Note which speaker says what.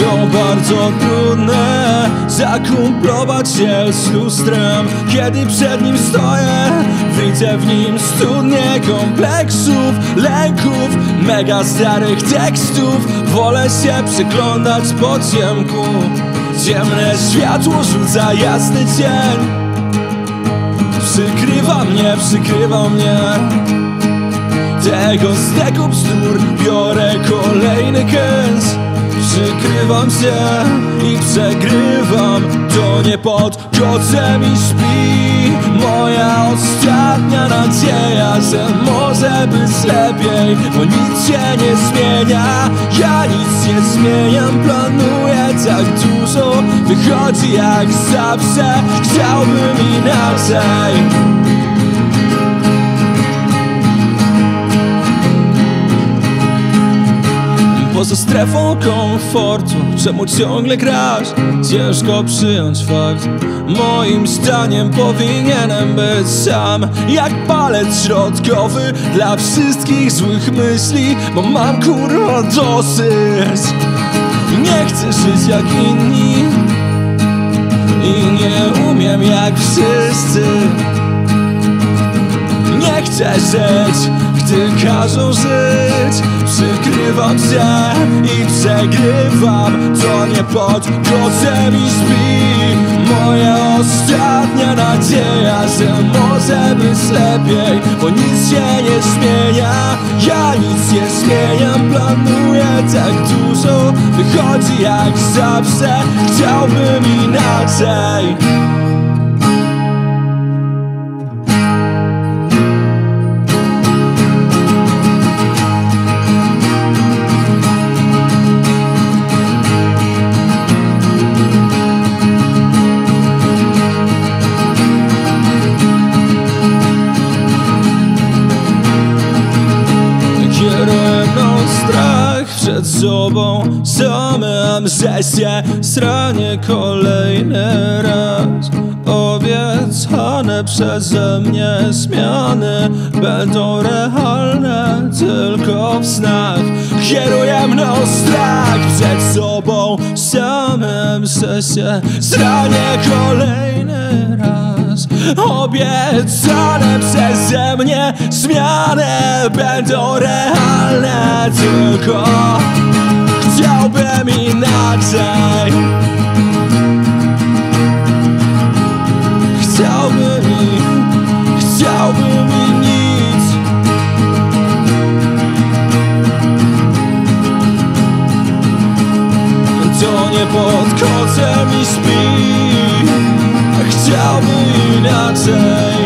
Speaker 1: To bardzo trudne Zakumplować się z lustrem. Kiedy przed nim stoję Widzę w nim studnie kompleksów Lęków Mega starych tekstów. Wolę się przyglądać podziemku Ciemne światło rzuca jasny cień. Przykrywa mnie, przykrywa mnie. Tego steku bzdur biorę kolejny kęs Przykrywam się i przegrywam. To nie pod kocem i śpi. Moja ostatnia nadzieja, że może być lepiej Bo nic się nie zmienia, ja nic nie zmieniam Planuję tak dużo, wychodzi jak zawsze. Chciałbym inaczej Poza strefą komfortu Czemu ciągle grasz? Ciężko przyjąć fakt. Moim zdaniem powinienem być sam Jak palec środkowy Dla wszystkich złych myśli Bo mam kurwa dosyć. Nie chcę żyć jak inni I nie umiem jak wszyscy. Nie chcę żyć gdy każą żyć Przykrywam się i przegrywam To nie pod kocem i śpi. Moja ostatnia nadzieja, że może być lepiej Bo nic się nie zmienia, ja nic nie zmieniam Planuję tak dużo, wychodzi jak zawsze Chciałbym inaczej przed sobą. Samym, że się zranię kolejny raz. Obiecane przeze mnie zmiany Będą realne tylko w snach. Kieruje mną strach przed sobą. Samym, że się zranię kolejny raz. Obiecane przeze mnie zmiany Będą realne tylko pod kocem i śpi. Chciałbym inaczej